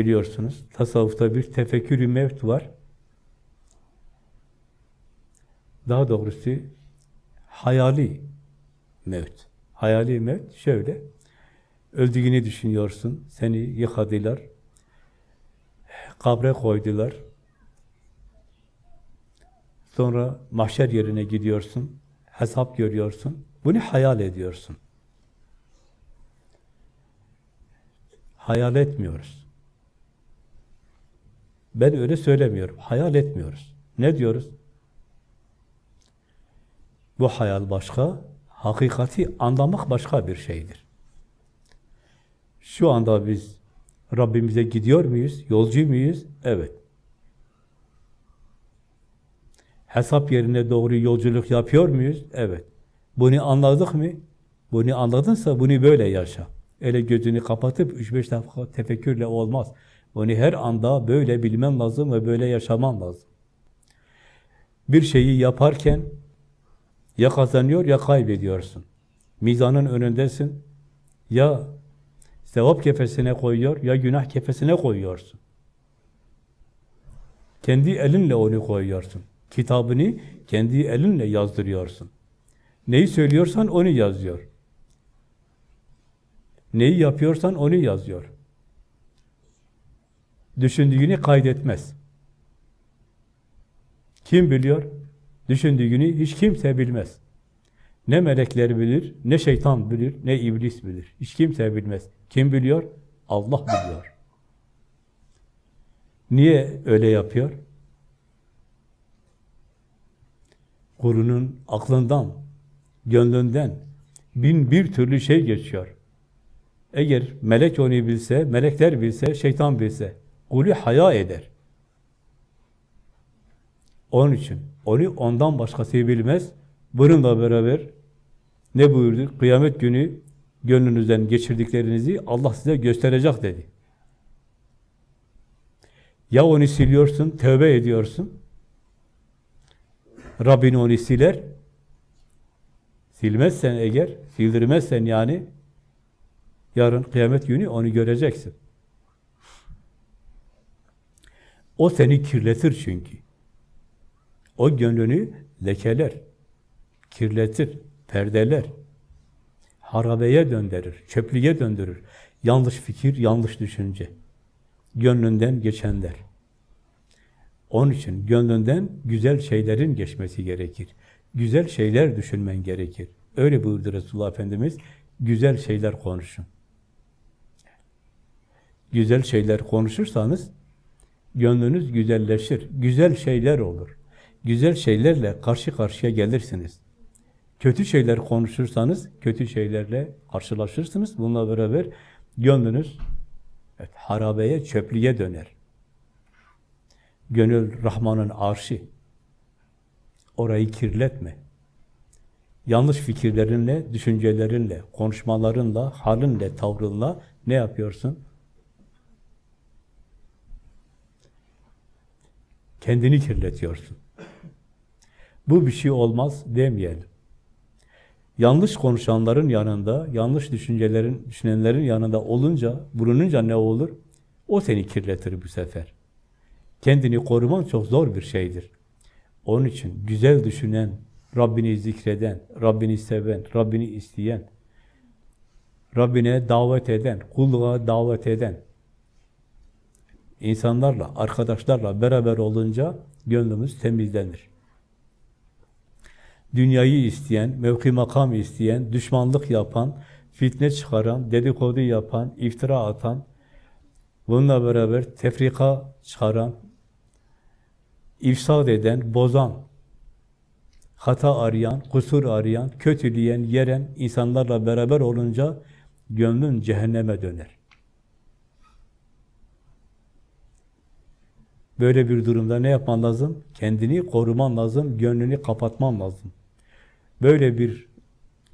biliyorsunuz. Tasavvufta bir tefekkür-ü mevt var. Daha doğrusu hayali mevt. Hayali mevt şöyle. Öldüğünü düşünüyorsun. Seni yıkadılar. Kabre koydular. Sonra mahşer yerine gidiyorsun. Hesap görüyorsun. Bunu hayal ediyorsun. Hayal etmiyoruz. Ben öyle söylemiyorum. Hayal etmiyoruz. Ne diyoruz? Bu hayal başka, hakikati anlamak başka bir şeydir. Şu anda biz Rabbimize gidiyor muyuz? Yolcu muyuz? Evet. Hesap yerine doğru yolculuk yapıyor muyuz? Evet. Bunu anladık mı? Bunu anladınsa bunu böyle yaşa. Öyle gözünü kapatıp 3-5 dakika tefekkürle olmaz. Bunu her anda böyle bilmen lazım ve böyle yaşaman lazım. Bir şeyi yaparken ya kazanıyor ya kaybediyorsun. Mizanın önündesin. Ya sevap kefesine koyuyor ya günah kefesine koyuyorsun. Kendi elinle onu koyuyorsun. Kitabını kendi elinle yazdırıyorsun. Neyi söylüyorsan onu yazıyor. Neyi yapıyorsan onu yazıyor. Düşündüğünü kaydetmez. Kim biliyor? Düşündüğünü hiç kimse bilmez. Ne melekler bilir, ne şeytan bilir, ne iblis bilir. Hiç kimse bilmez. Kim biliyor? Allah biliyor. Niye öyle yapıyor? Kurunun aklından, gönlünden bin bir türlü şey geçiyor. Eğer melek onu bilse, melekler bilse, şeytan bilse, kulü haya eder. Onun için, onu ondan başkası bilmez. Bununla beraber ne buyurdu? Kıyamet günü gönlünüzden geçirdiklerinizi Allah size gösterecek dedi. Ya onu siliyorsun, tövbe ediyorsun. Rabbin onu siler. Silmezsen eğer, sildirmezsen yani yarın kıyamet günü onu göreceksin. O seni kirletir çünkü. O gönlünü lekeler, kirletir, perdeler, harabeye döndürür, çöplüğe döndürür. Yanlış fikir, yanlış düşünce. Gönlünden geçenler. Onun için gönlünden güzel şeylerin geçmesi gerekir. Güzel şeyler düşünmen gerekir. Öyle buyurdu Resulullah Efendimiz. Güzel şeyler konuşun. Güzel şeyler konuşursanız gönlünüz güzelleşir. Güzel şeyler olur. Güzel şeylerle karşı karşıya gelirsiniz. Kötü şeyler konuşursanız kötü şeylerle karşılaşırsınız. Bununla beraber gönlünüz evet, harabeye, çöplüğe döner. Gönül Rahman'ın arşi. Orayı kirletme. Yanlış fikirlerinle, düşüncelerinle, konuşmalarınla, halinle, tavrınla ne yapıyorsun? Kendini kirletiyorsun. Bu bir şey olmaz demeyelim. Yanlış konuşanların yanında, yanlış düşüncelerin, düşünenlerin yanında olunca, bulununca ne olur? O seni kirletir bu sefer. Kendini koruman çok zor bir şeydir. Onun için güzel düşünen, Rabbini zikreden, Rabbini seven, Rabbini isteyen, Rabbine davet eden, kulluğa davet eden, insanlarla, arkadaşlarla beraber olunca gönlümüz temizlenir. Dünyayı isteyen, mevki makam isteyen, düşmanlık yapan, fitne çıkaran, dedikodu yapan, iftira atan, bununla beraber tefrika çıkaran, ifsad eden, bozan, hata arayan, kusur arayan, kötüleyen, yeren insanlarla beraber olunca gönlün cehenneme döner. Böyle bir durumda ne yapman lazım? Kendini koruman lazım, gönlünü kapatman lazım. Böyle bir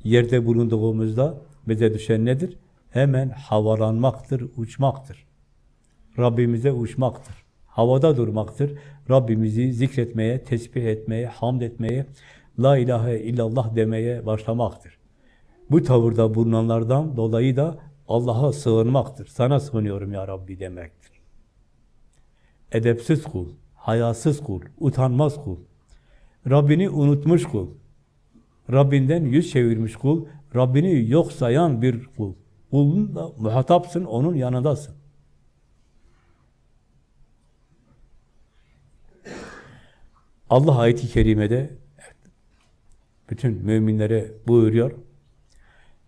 yerde bulunduğumuzda bize düşen nedir? Hemen havalanmaktır, uçmaktır. Rabbimize uçmaktır. Havada durmaktır. Rabbimizi zikretmeye, tesbih etmeye, hamd etmeye, La ilahe illallah demeye başlamaktır. Bu tavırda bulunanlardan dolayı da Allah'a sığınmaktır. Sana sığınıyorum ya Rabbi demektir. Edepsiz kul, hayasız kul, utanmaz kul, Rabbini unutmuş kul, Rabbinden yüz çevirmiş kul, Rabbini yok sayan bir kul. Kulunla muhatapsın, onun yanındasın. Allah ayeti kerimede bütün müminlere buyuruyor.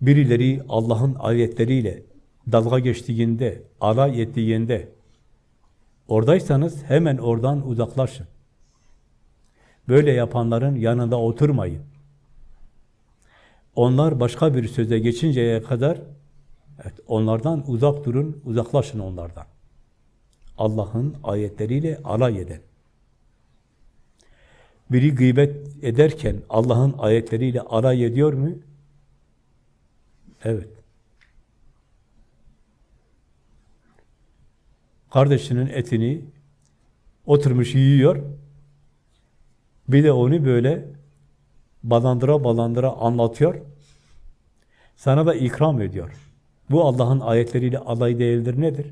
Birileri Allah'ın ayetleriyle dalga geçtiğinde, alay ettiğinde oradaysanız hemen oradan uzaklaşın. Böyle yapanların yanında oturmayın. Onlar başka bir söze geçinceye kadar evet, onlardan uzak durun, uzaklaşın onlardan. Allah'ın ayetleriyle alay eden. Biri gıybet ederken Allah'ın ayetleriyle alay ediyor mu? Evet. Kardeşinin etini oturmuş yiyor. Bir de onu böyle balandıra balandıra anlatıyor. Sana da ikram ediyor. Bu Allah'ın ayetleriyle alay değildir nedir?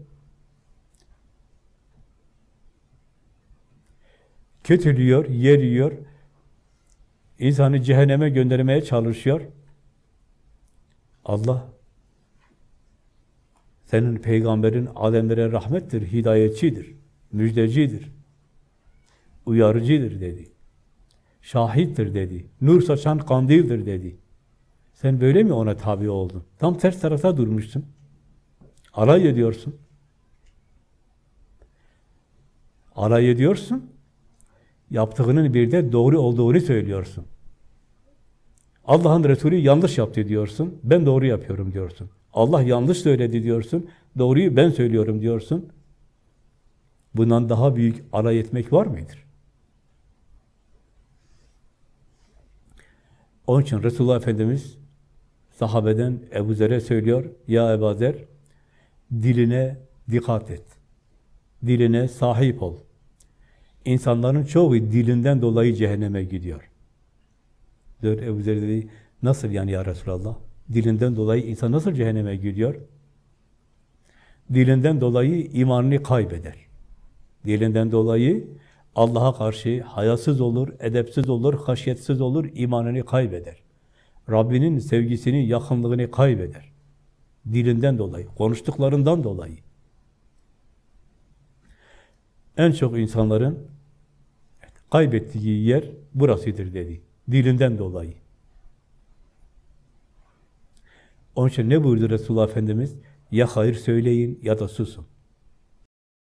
Kötülüyor, yer yiyor, insanı cehenneme göndermeye çalışıyor. Allah senin peygamberin alemlere rahmettir, hidayetçidir, müjdecidir, uyarıcıdır dedi. Şahittir dedi. Nur saçan kandildir dedi. Sen böyle mi ona tabi oldun? Tam ters tarafa durmuşsun. Alay ediyorsun. Alay ediyorsun. Yaptığının bir de doğru olduğunu söylüyorsun. Allah'ın Resulü yanlış yaptı diyorsun. Ben doğru yapıyorum diyorsun. Allah yanlış söyledi diyorsun. Doğruyu ben söylüyorum diyorsun. Bundan daha büyük alay etmek var mıdır? Onun için Resulullah Efendimiz sahabeden Ebu Zer'e söylüyor, Ya Ebu Zer, diline dikkat et. Diline sahip ol. İnsanların çoğu dilinden dolayı cehenneme gidiyor. Diyor Ebu Zer dedi, nasıl yani ya Resulallah? Dilinden dolayı insan nasıl cehenneme gidiyor? Dilinden dolayı imanını kaybeder. Dilinden dolayı Allah'a karşı hayasız olur, edepsiz olur, haşyetsiz olur, imanını kaybeder. Rabbinin sevgisini, yakınlığını kaybeder. Dilinden dolayı, konuştuklarından dolayı. En çok insanların kaybettiği yer burasıdır dedi. Dilinden dolayı. Onun için ne buyurdu Resulullah Efendimiz? Ya hayır söyleyin ya da susun.